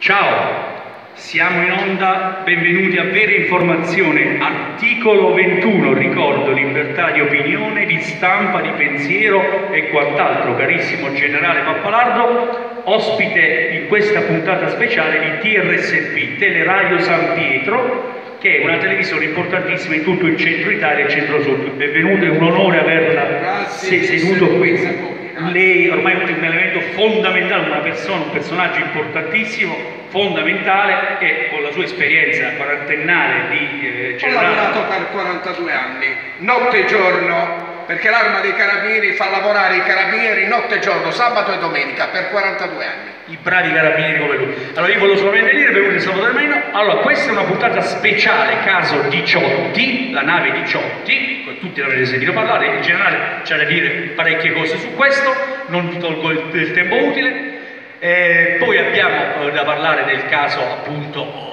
Ciao, siamo in onda, benvenuti a Vera Informazione, articolo 21, ricordo libertà di opinione, di stampa, di pensiero e quant'altro, carissimo generale Pappalardo, ospite in questa puntata speciale di TRSP, Teleradio San Pietro, che è una televisione importantissima in tutto il centro Italia e il centro sud. Benvenuto, è un onore averla seduto qui lei ormai è un elemento fondamentale, una persona, un personaggio importantissimo, fondamentale e con la sua esperienza quarantennale di eh, generale... Ho lavorato per 42 anni, notte e giorno, perché l'arma dei carabinieri fa lavorare i carabinieri notte e giorno, sabato e domenica, per 42 anni i bravi carabinieri come lui. Allora io volevo solamente dire, benvenuti Salvatore Meno, allora questa è una puntata speciale, caso Diciotti, la nave Diciotti, tutti l'avrete sentito parlare, in generale c'è da dire parecchie cose su questo, non tolgo il, il tempo utile. Eh, poi abbiamo eh, da parlare del caso appunto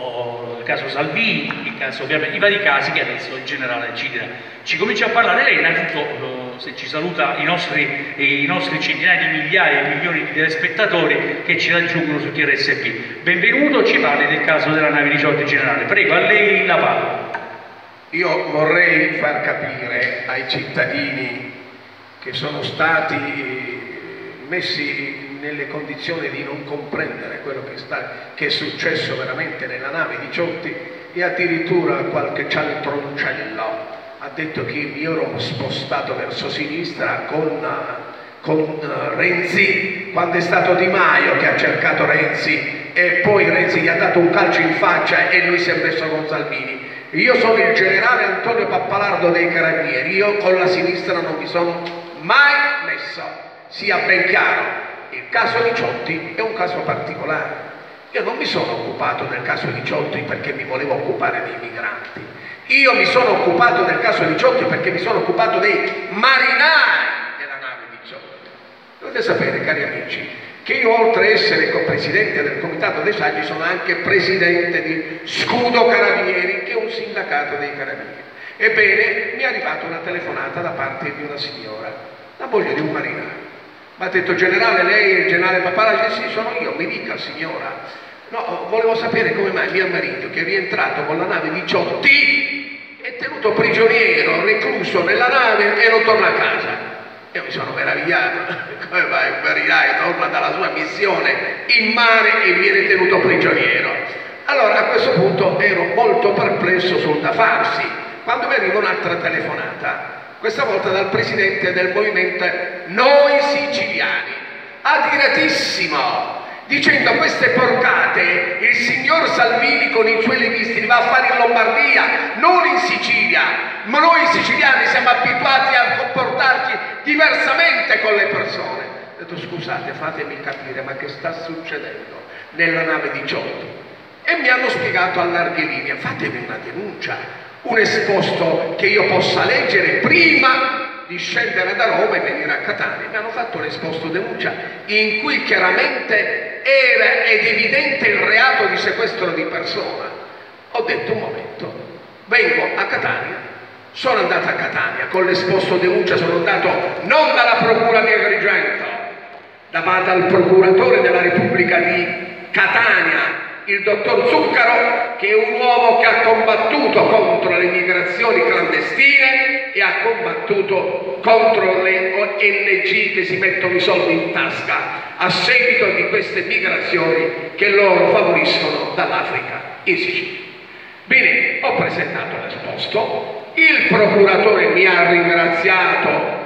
caso Salvini, il caso, ovviamente, i vari casi che adesso il generale ci dirà. Ci comincia a parlare lei innanzitutto se ci saluta i nostri, i nostri centinaia di migliaia di milioni di telespettatori che ci raggiungono su TRSP. Benvenuto, ci parli del caso della nave 18 generale. Prego, a lei la parola. Io vorrei far capire ai cittadini che sono stati messi nelle condizioni di non comprendere quello che, sta, che è successo veramente nella nave 18 e addirittura qualche cialtroncello ha detto che mi ero spostato verso sinistra con, con Renzi quando è stato Di Maio che ha cercato Renzi e poi Renzi gli ha dato un calcio in faccia e lui si è messo con Salvini. Io sono il generale Antonio Pappalardo dei Carabinieri, io con la sinistra non mi sono mai messo, sia ben chiaro. Il caso Liciotti è un caso particolare. Io non mi sono occupato del caso Liciotti perché mi volevo occupare dei migranti io mi sono occupato del caso Diciotti perché mi sono occupato dei marinai della nave Diciotti. Dovete sapere, cari amici, che io oltre ad essere presidente del Comitato dei Saggi sono anche presidente di Scudo Carabinieri, che è un sindacato dei carabinieri. Ebbene, mi è arrivata una telefonata da parte di una signora, la moglie di un marinaio. Mi ha detto, generale, lei è il generale Papalagi? Sì, sono io, mi dica signora. No, volevo sapere come mai mio marito, che è rientrato con la nave Diciotti, è tenuto prigioniero, recluso nella nave e non torna a casa. Io mi sono meravigliato, come mai un marinaio torna dalla sua missione in mare e viene tenuto prigioniero? Allora a questo punto ero molto perplesso sul da farsi, quando mi arriva un'altra telefonata, questa volta dal presidente del movimento Noi Siciliani, adiratissimo, dicendo queste porcate il signor Salvini con i suoi leghisti li va a fare in Lombardia, non in Sicilia, ma noi siciliani siamo abituati a comportarci diversamente con le persone. Ho detto scusate, fatemi capire, ma che sta succedendo nella nave 18? E mi hanno spiegato a larghe linee, fatevi una denuncia, un esposto che io possa leggere prima di scendere da Roma e venire a Catania. Mi hanno fatto un esposto denuncia in cui chiaramente era ed evidente il reato di sequestro di persona. Ho detto un momento, vengo a Catania, sono andato a Catania, con l'esposto denuncia sono andato non dalla Procura di Agrigento, ma dal Procuratore della Repubblica di Catania il dottor Zuccaro, che è un uomo che ha combattuto contro le migrazioni clandestine e ha combattuto contro le ONG che si mettono i soldi in tasca a seguito di queste migrazioni che loro favoriscono dall'Africa in Sicilia. Bene, ho presentato l'esposto, il procuratore mi ha ringraziato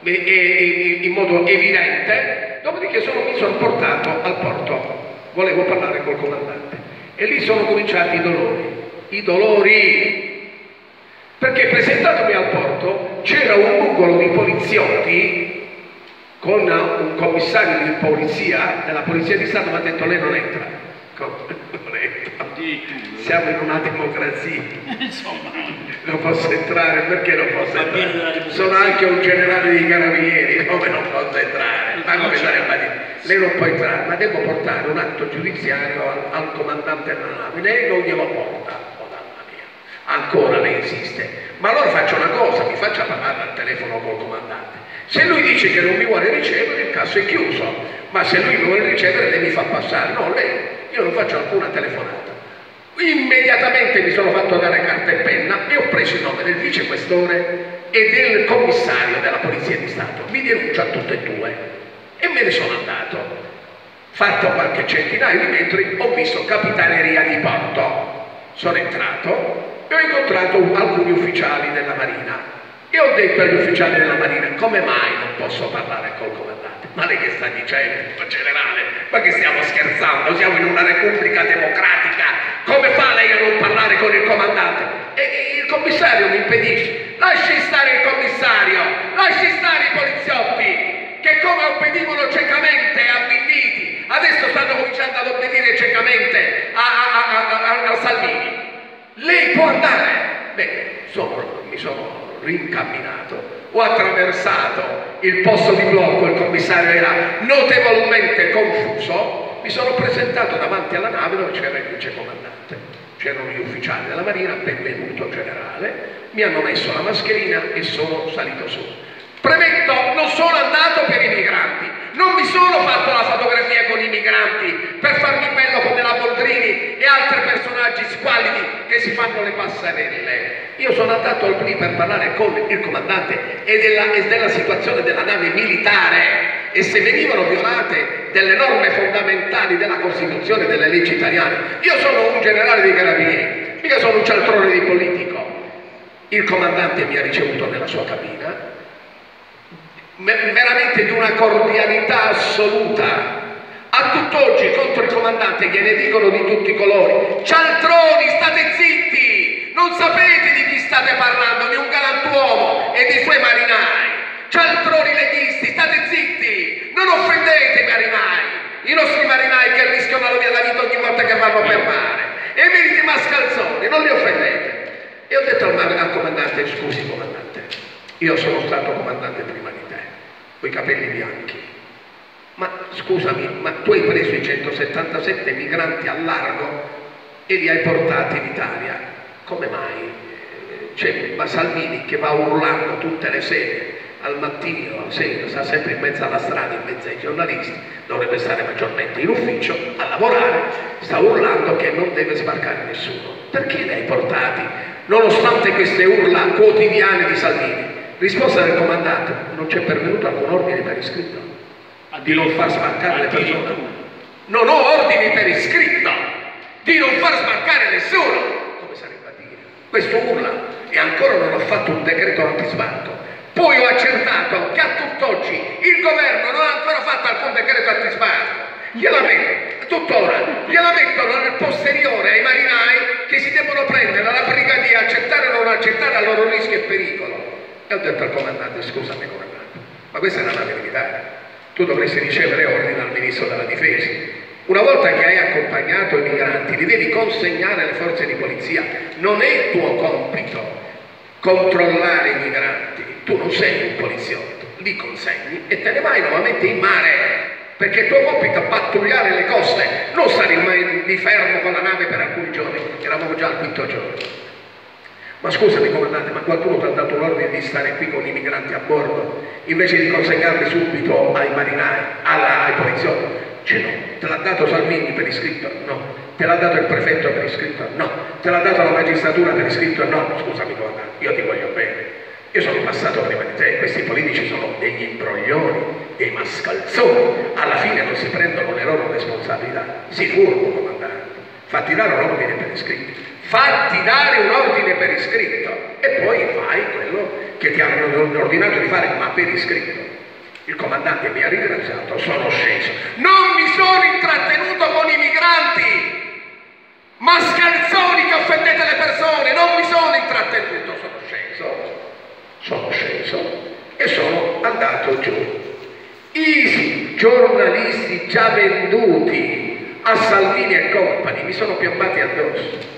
in modo evidente, dopodiché sono, mi sono portato al porto volevo parlare col comandante e lì sono cominciati i dolori, i dolori, perché presentatomi al porto c'era un nugolo di poliziotti con un commissario di polizia, della polizia di Stato, mi ha detto lei non entra, non entra. Siamo in una democrazia. Insomma. Non posso entrare, perché non posso entrare? Sono anche un generale dei carabinieri, come non posso entrare? Ma come sarebbe dire? lei non può entrare, ma devo portare un atto giudiziario al, al comandante della nave, lei non glielo porta, oh mamma mia. ancora lei insiste. Ma allora faccio una cosa, mi faccia parlare al telefono col comandante. Se lui dice che non mi vuole ricevere, il caso è chiuso. Ma se lui mi vuole ricevere, lei mi fa passare. No, lei, io non faccio alcuna telefonata. Immediatamente mi sono fatto dare carta e penna e ho preso il nome del vice questore e del commissario della Polizia di Stato. Mi denuncia a tutte e due e me ne sono andato. Fatto qualche centinaio di metri ho visto capitaneria di porto. Sono entrato e ho incontrato alcuni ufficiali della Marina e ho detto agli ufficiali della Marina come mai non posso parlare col comandante? Ma lei che sta dicendo, generale? Ma che stiamo scherzando? Siamo in una repubblica democratica. Come fa lei a non parlare con il comandante? E il commissario mi impedisce. Lasci stare il commissario, lasci stare i poliziotti che come obbedivano ciecamente a Vinniti, adesso stanno cominciando ad obbedire ciecamente a, a, a, a Salvini. Lei può andare? Beh, sono, mi sono rincamminato, ho attraversato il posto di blocco, il commissario era notevolmente confuso, mi sono presentato davanti alla nave dove c'era il vice comandante, c'erano gli ufficiali della Marina, benvenuto generale, mi hanno messo la mascherina e sono salito su. Premetto, non sono andato per i migranti, non mi sono fatto la fotografia con i migranti per farmi bello come la Boldrini e altri personaggi squallidi che si fanno le passerelle. Io sono andato al PRI per parlare con il comandante e della, e della situazione della nave militare e se venivano violate delle norme fondamentali della Costituzione e delle leggi italiane. Io sono un generale dei carabinieri, mica sono un cialtrone di politico. Il comandante mi ha ricevuto nella sua cabina, veramente di una cordialità assoluta. A tutt'oggi contro il comandante gliene dicono di tutti i colori. Cialtroni, state zitti! Non sapete di chi state parlando, di un galantuomo e dei suoi marinai. Cialtroni leghisti, state zitti! Non offendete i marinai, i nostri marinai che rischiano la vita ogni volta che vanno per mare. E meriti mascalzoni, non li offendete. E ho detto al, al comandante, scusi comandante, io sono stato comandante prima di te, con i capelli bianchi. Ma scusami, ma tu hai preso i 177 migranti a largo e li hai portati in Italia. Come mai? C'è Salvini che va urlando tutte le sere, al mattino, sera, sta sempre in mezzo alla strada, in mezzo ai giornalisti, dovrebbe stare maggiormente in ufficio a lavorare, sta urlando che non deve sbarcare nessuno. Perché li hai portati? Nonostante queste urla quotidiane di Salvini. Risposta del comandante, non c'è pervenuto alcun ordine per iscritto di non far sbarcare le persone. Non ho ordini per iscritto di non far sbarcare nessuno. Come sarebbe a dire? Questo urla e ancora non ho fatto un decreto antisbarco. Poi ho accertato che a tutt'oggi il governo non ha ancora fatto alcun decreto antisbarco. Gliela metto, tuttora, gliela mettono nel posteriore ai marinai che si devono prendere la brigadiera, accettare o non accettare a loro rischio e pericolo. E ho detto al comandante, scusami comandante, ma questa è una nave militare, tu dovresti ricevere ordine dal ministro della difesa. Una volta che hai accompagnato i migranti, li devi consegnare alle forze di polizia. Non è tuo compito controllare i migranti. Tu non sei un poliziotto, li consegni e te ne vai nuovamente in mare. Perché il tuo compito è pattugliare le coste, non stare in fermo con la nave per alcuni giorni. Eravamo già al quinto giorno. Ma scusami comandante, ma qualcuno ti ha dato l'ordine di stare qui con i migranti a bordo invece di consegnarli subito ai marinai, alla, ai poliziotti? Cioè no. Te l'ha dato Salvini per iscritto? No. Te l'ha dato il prefetto per iscritto? No. Te l'ha dato la magistratura per iscritto? No. Scusami comandante, io ti voglio bene. Io sono passato prima di te, questi politici sono degli imbroglioni, dei mascalzoni, alla fine non si prendono le loro responsabilità, si furbo fatti dare un ordine per iscritto fatti dare un ordine per iscritto e poi fai quello che ti hanno ordinato di fare, ma per iscritto. Il comandante mi ha ringraziato, sono sceso. Non mi sono intrattenuto con i migranti, mascalzoni che offendete le persone, non mi sono intrattenuto, sono sceso, sono sceso e sono andato giù. I giornalisti già venduti a Salvini e compagni mi sono piombati addosso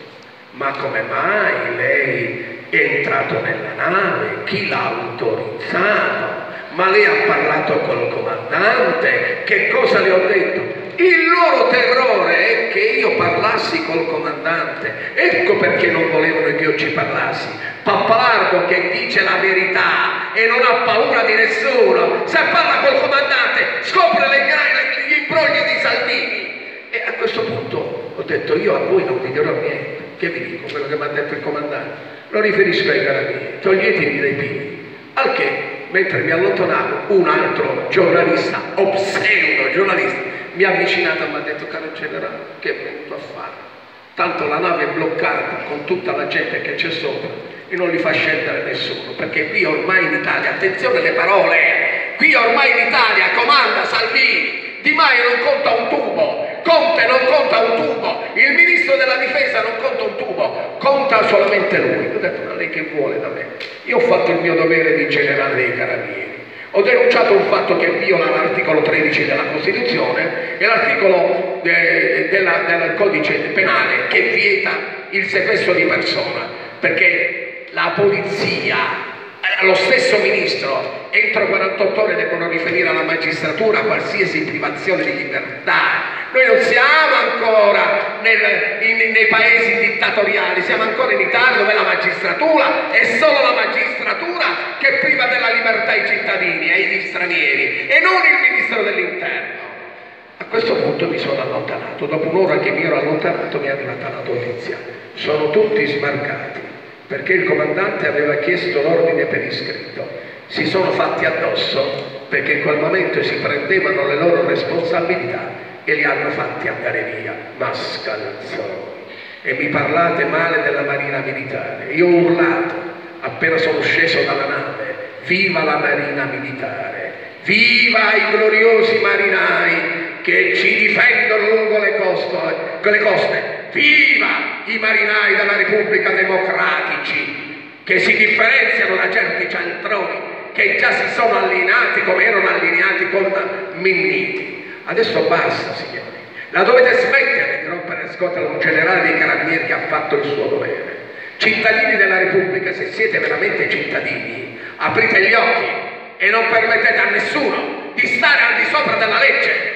ma come mai lei è entrato nella nave? Chi l'ha autorizzato? Ma lei ha parlato col comandante? Che cosa le ho detto? Il loro terrore è che io parlassi col comandante. Ecco perché non volevano che io ci parlassi. Pappalardo che dice la verità e non ha paura di nessuno. Se parla col comandante scopre le, gli imbrogli di Salvini. E a questo punto ho detto io a voi non vi dirò niente. Che vi dico? Quello che mi ha detto il comandante. Lo riferisco ai carabinieri. Toglietevi dai piedi. Al che, mentre mi allontanavo, un altro giornalista, o pseudo giornalista, mi ha avvicinato e mi ha detto, caro generale, che è venuto a fare? Tanto la nave è bloccata con tutta la gente che c'è sopra e non li fa scendere nessuno, perché qui ormai in Italia, attenzione alle parole, qui ormai in Italia comanda Salvini, Di Maio non conta un tubo, Conte non conta un tubo, il ministro della difesa non conta un tubo, conta solamente lui. Ho detto, ma lei che vuole da me? Io ho fatto il mio dovere di generale dei carabinieri. Ho denunciato un fatto che viola l'articolo 13 della Costituzione e l'articolo de, del codice penale che vieta il sequestro di persona, perché la polizia, eh, lo stesso ministro, entro 48 ore devono riferire alla magistratura qualsiasi privazione di libertà. Noi non siamo ancora nel, in, nei paesi dittatoriali, siamo ancora in Italia dove la magistratura è solo la magistratura che priva della libertà i cittadini e gli stranieri e non il ministro dell'interno. A questo punto mi sono allontanato, dopo un'ora che mi ero allontanato mi è arrivata la notizia. Sono tutti smarcati perché il comandante aveva chiesto l'ordine per iscritto. Si sono fatti addosso perché in quel momento si prendevano le loro responsabilità e li hanno fatti andare via, mascalzoni. E mi parlate male della Marina Militare. Io ho urlato appena sono sceso dalla nave, viva la Marina Militare, viva i gloriosi marinai che ci difendono lungo le coste, le coste, viva i marinai della Repubblica Democratici che si differenziano da certi cialtroni che già si sono allineati come erano allineati con Minniti. Adesso basta, signori. La dovete smettere di rompere le scatole a un generale dei carabinieri che ha fatto il suo dovere. Cittadini della Repubblica, se siete veramente cittadini, aprite gli occhi e non permettete a nessuno di stare al di sopra della legge.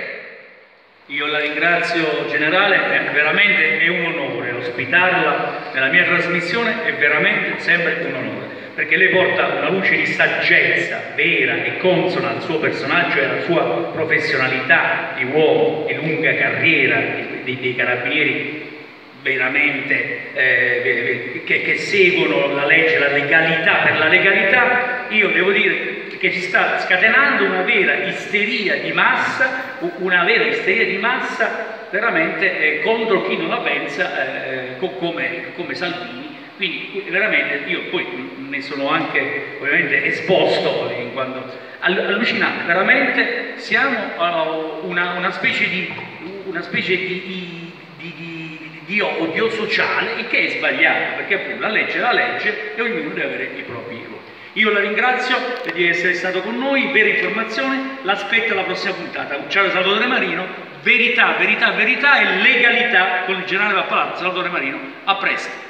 Io la ringrazio generale, è veramente è un onore ospitarla nella mia trasmissione, è veramente sempre un onore perché lei porta una luce di saggezza vera e consona al suo personaggio e alla sua professionalità di uomo di lunga carriera dei, dei carabinieri veramente eh, che, che, seguono la legge, la legalità, per la legalità io devo dire che si sta scatenando una vera isteria di massa, una vera isteria di massa veramente eh, contro chi non la pensa eh, come, come Salvini quindi veramente io poi ne sono anche ovviamente esposto in quanto allucinante, veramente siamo uh, una, una, specie, di, una specie di, di, di, di, odio sociale il che è sbagliato perché appunto la legge è la legge e ognuno deve avere i propri voti. Io la ringrazio di essere stato con noi, vera informazione, l'aspetto alla prossima puntata. Ciao Salvatore Marino, verità, verità, verità e legalità con il generale Pappalardo, Salvatore Marino, a presto.